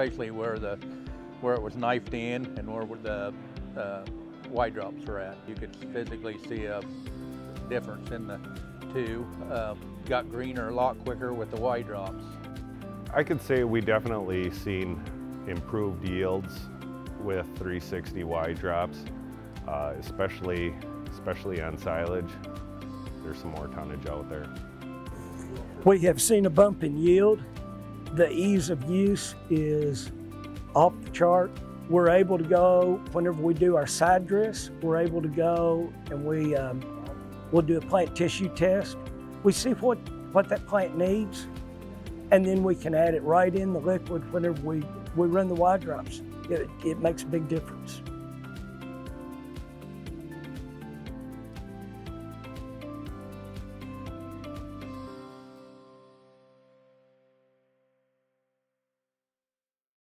especially where the where it was knifed in and where the uh, Y drops were at. You could physically see a difference in the two. Um, got greener a lot quicker with the Y drops. I could say we definitely seen improved yields with 360 Y drops, uh, especially especially on silage. There's some more tonnage out there. We have seen a bump in yield. The ease of use is off the chart. We're able to go, whenever we do our side dress, we're able to go and we, um, we'll do a plant tissue test. We see what, what that plant needs, and then we can add it right in the liquid whenever we, we run the Y drops. It, it makes a big difference.